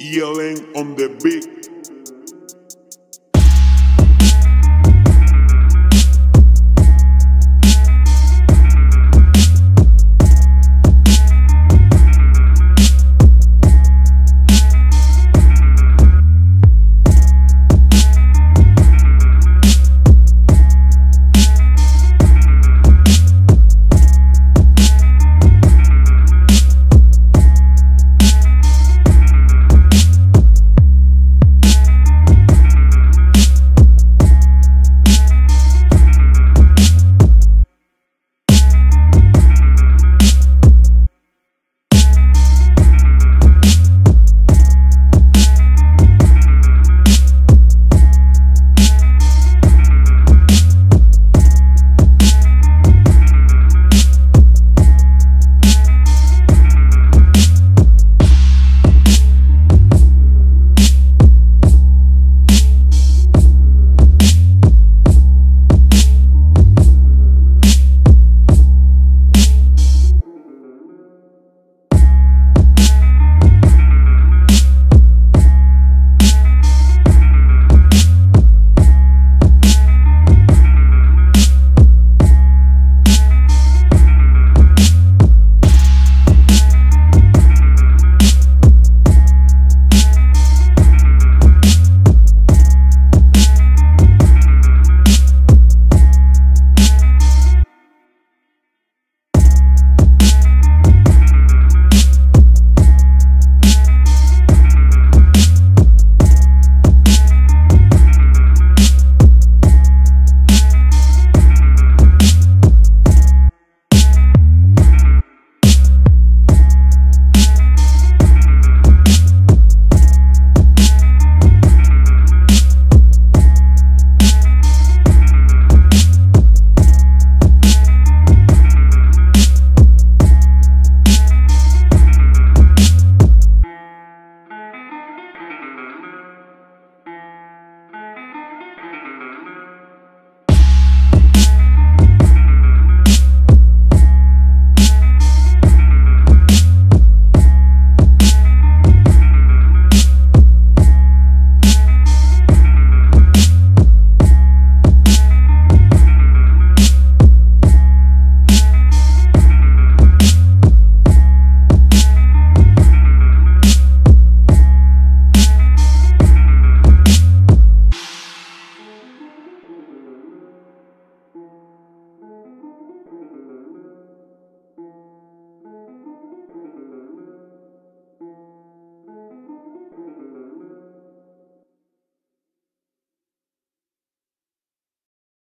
Yelling on the beat.